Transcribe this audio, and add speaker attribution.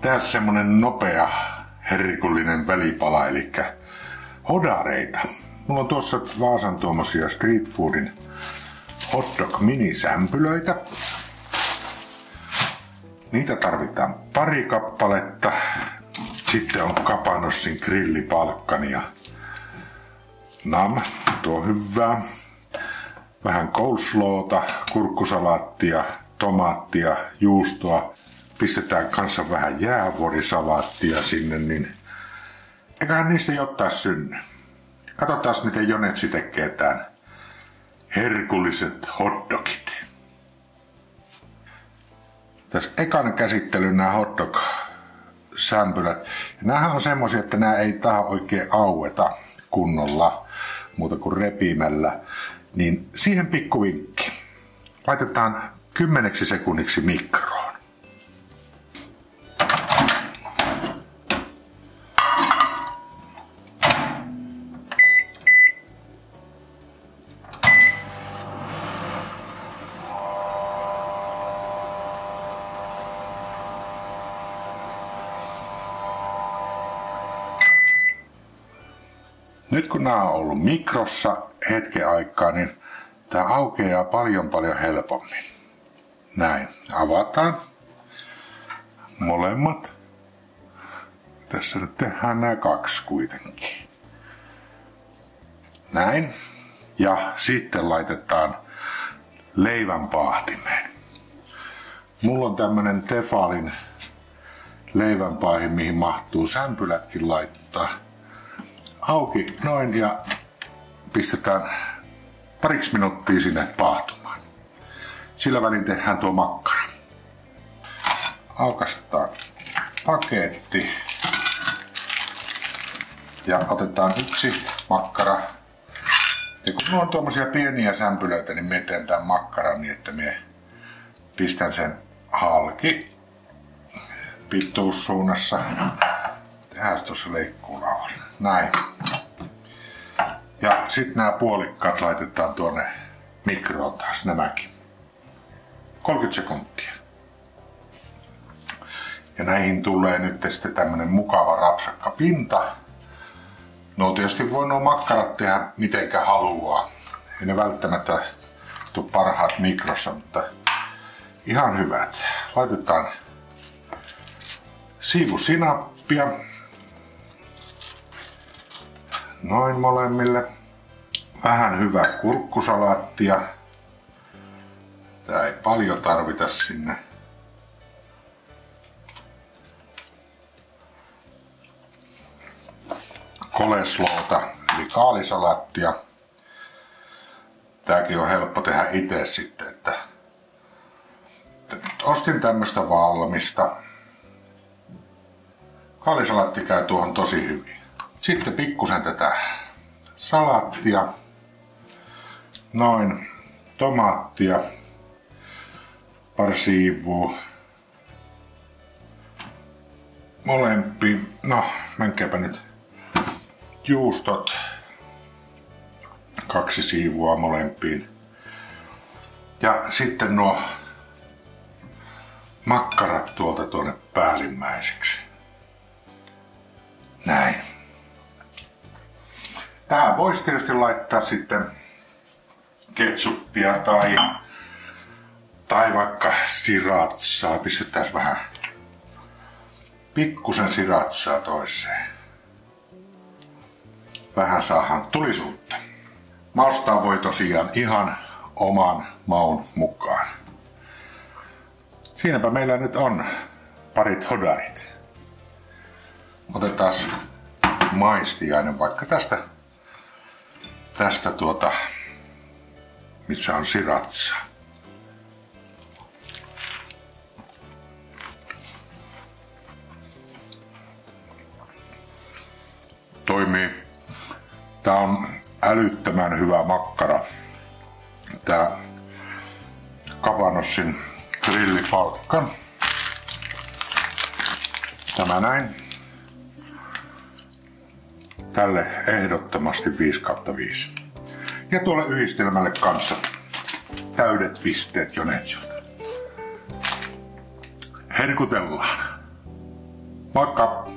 Speaker 1: tehdä semmonen nopea herkullinen välipala, eli hodareita. Mulla on tuossa Vaasan tuommoisia street foodin hotdog minisämpylöitä. Niitä tarvitaan pari kappaletta. Sitten on kapanossin grillipalkkani ja nam, tuo hyvää. Vähän coleslawta, kurkkusalaattia, tomaattia, juustoa. Pistetään kanssa vähän jäävuorisalaattia sinne, niin eiköhän niistä jotain synny. Katsotaan miten Jonetsi tekee tämän herkulliset hotdogit. Tässä ekan käsittely nämä hotdog sämpylät. Nämähän on semmoisia, että nämä ei taha oikein aueta kunnolla muuta kuin repimällä. Niin siihen pikku vinkki. Laitetaan kymmeneksi sekunniksi mikroon. Nyt kun nämä on ollut mikrossa hetken aikaa, niin tämä aukeaa paljon paljon helpommin. Näin, avataan molemmat. Tässä nyt tehdään nämä kaksi kuitenkin. Näin. Ja sitten laitetaan leivän paahtimeen. Mulla on tämmönen Tefalin leivänpaihin, mihin mahtuu sämpylätkin laittaa auki noin ja pistetään pariksi minuuttia sinne paahtumaan. Sillä välin tehdään tuo makkara. Aukastaan paketti ja otetaan yksi makkara. Ja kun on tuommoisia pieniä sämpylöitä, niin me teen tämän makkaran niin, että me pistän sen halki pituussuunnassa. Tehdään tuossa leikkuulaualla. Näin. Ja sitten nämä puolikkaat laitetaan tuonne mikroon taas nämäkin. 30 sekuntia. Ja näihin tulee nyt sitten tämmönen mukava rapsakka pinta. No tietysti voi nuo makkarat tehdä mitenkä haluaa. Ei ne välttämättä tuu parhaat mikrossa, mutta ihan hyvät. Laitetaan siivu sinappia noin molemmille. Vähän hyvää kurkkusalaattia. Tää ei paljon tarvita sinne. Koleslota eli kaalisalaattia. Tääkin on helppo tehdä itse sitten, että ostin tämmöstä valmista. Kaalisalaatti käy tuohon tosi hyvin. Sitten pikkusen tätä salaattia. Noin tomaattia. Pari siivua. Molempi. No, menkääpä nyt. Juustot. Kaksi siivua molempiin. Ja sitten nuo makkarat tuolta tuonne päällimmäiseksi. Näin. Tähän voisi tietysti laittaa sitten ketsuppia tai, tai vaikka siratsaa. Pistetään vähän pikkusen siratsaa toiseen. Vähän saahan tulisuutta. Maustaa voi tosiaan ihan oman maun mukaan. Siinäpä meillä nyt on parit hodarit. Otetaan maistiainen vaikka tästä tästä tuota, missä on siratsa. Toimii. Tää on älyttömän hyvä makkara. Tää Kapanossin grillipalkka. Tämä näin tälle ehdottomasti 5 kautta 5. Ja tuolle yhdistelmälle kanssa täydet pisteet Jonetsilta. Herkutellaan. Moikka!